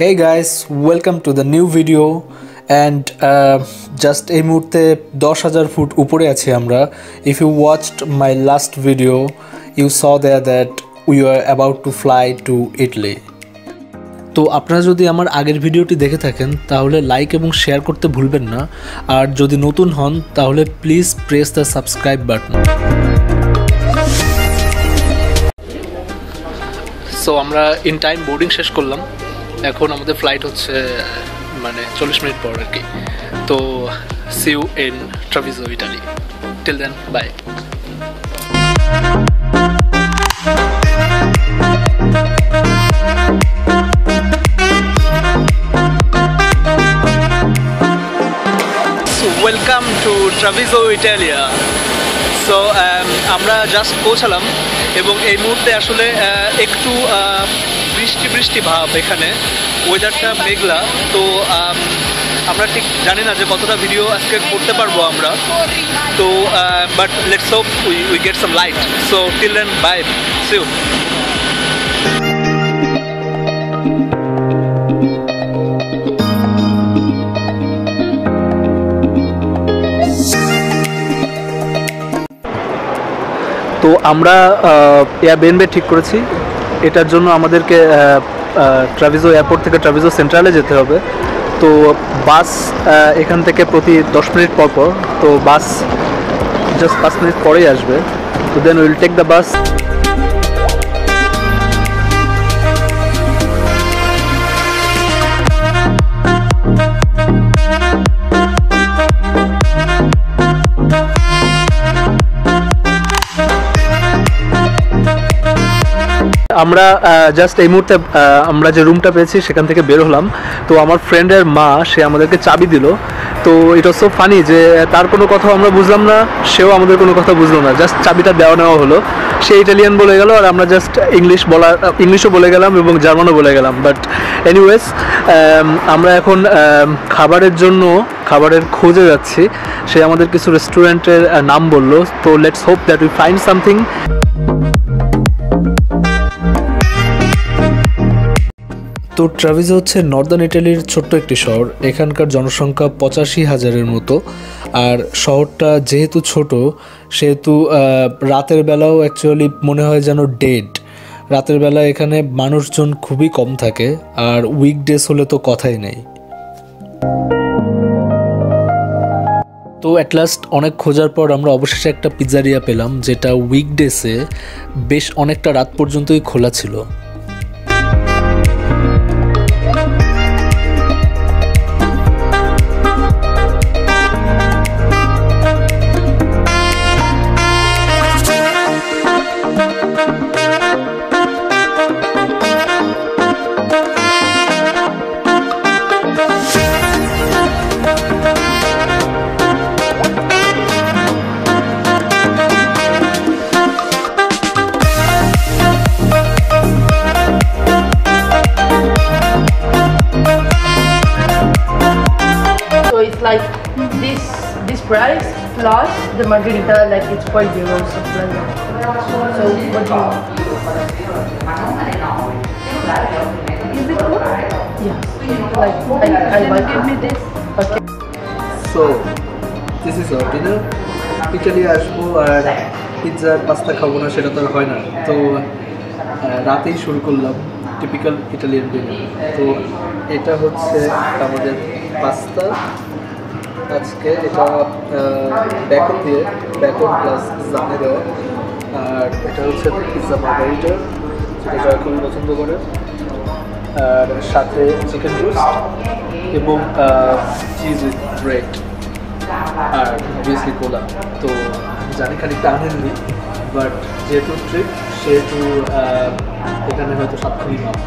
guys welcome to the new video. And uh, just এই মুহূর্তে দশ হাজার ফুট উপরে আছি আমরা। If you watched my last video you saw there that we are about to fly to Italy তো আপনারা যদি আমার আগের ভিডিওটি দেখে থাকেন তাহলে লাইক এবং শেয়ার করতে ভুলবেন না। আর যদি নতুন হন তাহলে please press the subscribe button so আমরা ইন টাইম বোর্ডিং শেষ করলাম। এখন আমাদের ফ্লাইট হচ্ছে মানে চল্লিশ মিনিট পর আর কি। তো see you in Treviso Italy till then bye welcome to Treviso Italia so আমরা জাস্ট পৌঁছালাম এবং এই মুহূর্তে আসলে একটু বৃষ্টি বৃষ্টি ভাব এখানে। ওয়েদারটা মেঘলা তো আম, আমরা ঠিক জানি না যে কতটা ভিডিও আজকে করতে পারব আমরা। তো but let's hope we we get some light so till then bye see you তো আমরা এয়ারবিএনবে ঠিক করেছি। এটার জন্য আমাদেরকে ট্রাভিজো এয়ারপোর্ট থেকে ট্রাভিজো সেন্ট্রালে যেতে হবে। তো বাস এখান থেকে প্রতি দশ মিনিট পর পর, তো বাস জাস্ট পাঁচ মিনিট পরেই আসবে। তো then will take the bus আমরা জাস্ট এই মুহূর্তে আমরা যে রুমটা পেয়েছি, সেখান থেকে বের হলাম। তো আমার ফ্রেন্ডের মা, সে আমাদেরকে চাবি দিল। তো এটা সো ফানি যে, তার কোনো কথা আমরা বুঝলাম না, সেও আমাদের কোনো কথা বুঝলো না। জাস্ট চাবিটা দেওয়া নেওয়া হলো। সে ইটালিয়ান বলে গেল, আর আমরা জাস্ট ইংলিশ বলা ইংলিশও বলে গেলাম এবং জার্মানও বলে গেলাম। বাট এনিওয়েজ আমরা এখন খাবারের জন্য, খাবারের খোঁজে যাচ্ছি। সে আমাদের কিছু রেস্টুরেন্টের নাম বলল। তো let's hope that we find something তো ট্রাভিজো হচ্ছে নর্দার্ন ইটালির ছোট্ট একটি শহর। এখানকার জনসংখ্যা পঁচাশি হাজারের মতো। আর শহরটা যেহেতু ছোট, সেহেতু রাতের বেলাও অ্যাকচুয়ালি মনে হয় যেন ডেড রাতের বেলা এখানে মানুষজন খুবই কম থাকে, আর উইকডেজ হলে তো কথাই নেই। তো অ্যাট লাস্ট অনেক খোঁজার পর আমরা অবশেষে একটা পিৎজারিয়া পেলাম, যেটা উইকডেসে বেশ অনেকটা রাত পর্যন্তই খোলা ছিল। Like this this price plus the margarita, like it's 12 euros. So what do you? Is it good? Yes. Like I, I like give me this. Okay. So this is our dinner Italy আসব আর pizza pasta খাব না সেটা তো আর হয় না তো রাতেই শুরু করলাম টিপিক্যাল ইটালিয়ান ডিনার তো এটা হচ্ছে আমাদের পাস্তা আজকে এটা ব্যাকন দিয়ে ব্যাকন প্লাস জানে দেওয়া আর এটা হচ্ছে পিৎজা মার্গারিটা যেটা জয় খুবই পছন্দ করে। আর সাথে চিকেন রোস্ট এবং চিজ উইথ ব্রেড আর অবভিয়াসলি কোলা তো জানি খানিকটা আনহেলদি বাট যেহেতু ট্রিপ সেহেতু এখানে হয়তো সাতক্ষণই পাবো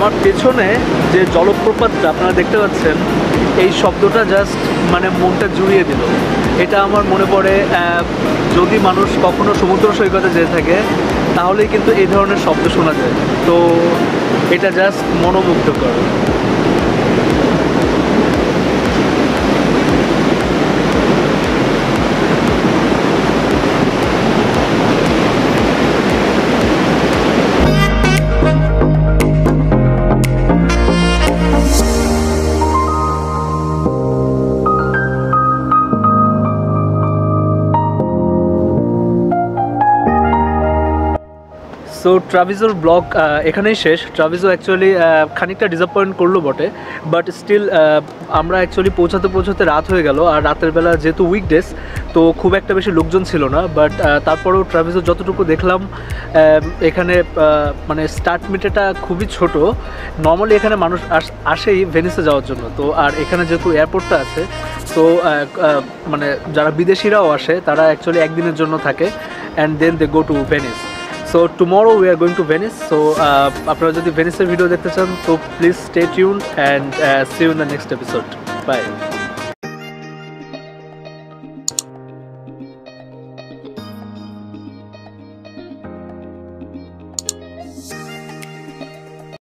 আমার পেছনে যে জলপ্রপাতটা আপনারা দেখতে পাচ্ছেন, এই শব্দটা জাস্ট মানে মনটা জুড়িয়ে দিল। এটা আমার মনে পড়ে যদি মানুষ কখনো সমুদ্র সৈকতে যেয়ে থাকে, তাহলেই কিন্তু এই ধরনের শব্দ শোনা যায়। তো এটা জাস্ট মনোমুগ্ধকর। সো ট্রাভিজোর ব্লগ এখানেই শেষ। ট্রাভিজো অ্যাকচুয়ালি খানিকটা ডিসঅ্যাপয়েন্ট করল বটে বাট স্টিল আমরা অ্যাকচুয়ালি পৌঁছাতে পৌঁছাতে রাত হয়ে গেল, আর রাতের বেলা যেহেতু উইকডেজ তো খুব একটা বেশি লোকজন ছিল না বাট তারপরেও ট্রাভিজো যতটুকু দেখলাম এখানে মানে স্টার্ট মিটেটা খুবই ছোট। নর্মালি এখানে মানুষ আস- আসেই ভেনিসে যাওয়ার জন্য। তো, আর এখানে যেহেতু এয়ারপোর্টটা আছে, তো মানে যারা বিদেশিরাও আসে, তারা অ্যাকচুয়ালি একদিনের জন্য থাকে and then they go to Venice so tomorrow we are going to Venice so আপনারা যদি ভেনিসের ভিডিও দেখতে চান, তো please stay tune and see you in the next episode bye